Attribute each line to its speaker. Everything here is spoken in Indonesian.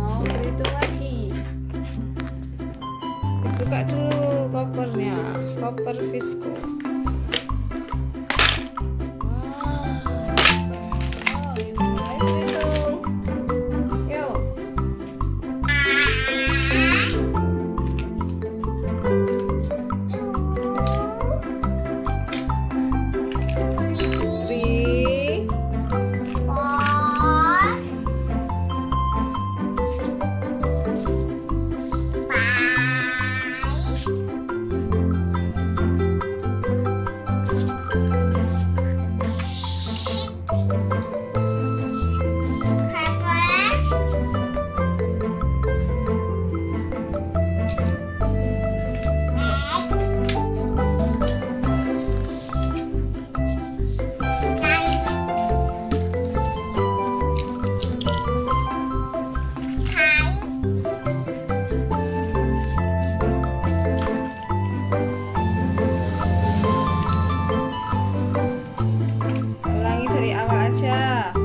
Speaker 1: mau berhitung lagi. Dibuka dulu kopernya koper Visco yeah.